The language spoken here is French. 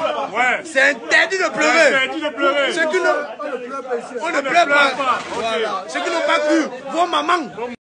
pas. Ouais. C'est interdit de pleurer. C'est interdit de pleurer. Ceux qui n'ont... On ne pleure pas. Voilà. Ceux qui n'ont pas cru, vos mamans.